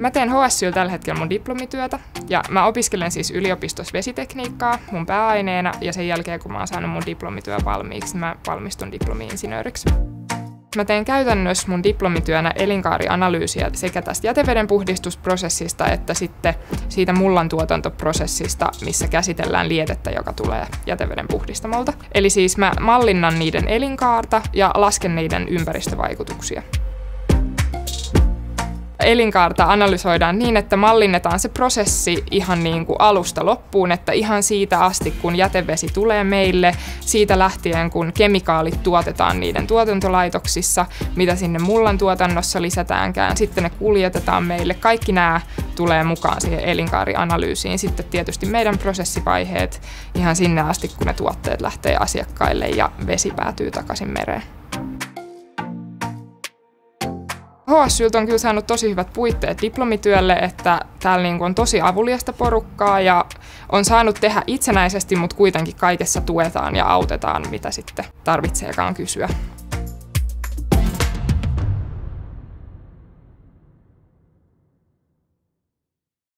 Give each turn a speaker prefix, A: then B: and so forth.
A: Mä teen HSYllä tällä hetkellä mun diplomityötä ja mä opiskelen siis yliopistossa vesitekniikkaa mun pääaineena ja sen jälkeen kun mä oon saanut mun diplomityö valmiiksi, mä valmistun diplomi-insinööriksi. Mä teen käytännössä mun diplomityönä elinkaarianalyysiä sekä tästä jäteveden puhdistusprosessista että sitten siitä mullan tuotantoprosessista, missä käsitellään lietettä, joka tulee jäteveden puhdistamolta. Eli siis mä mallinnan niiden elinkaarta ja lasken niiden ympäristövaikutuksia elinkaarta analysoidaan niin, että mallinnetaan se prosessi ihan niin kuin alusta loppuun, että ihan siitä asti, kun jätevesi tulee meille, siitä lähtien, kun kemikaalit tuotetaan niiden tuotantolaitoksissa, mitä sinne mullan tuotannossa lisätäänkään, sitten ne kuljetetaan meille. Kaikki nämä tulee mukaan siihen elinkaarianalyysiin. Sitten tietysti meidän prosessivaiheet ihan sinne asti, kun ne tuotteet lähtee asiakkaille ja vesi päätyy takaisin mereen. HSYltä on kyllä saanut tosi hyvät puitteet diplomityölle, että täällä niin on tosi avuliasta porukkaa ja on saanut tehdä itsenäisesti, mutta kuitenkin kaikessa tuetaan ja autetaan, mitä sitten tarvitseekaan kysyä.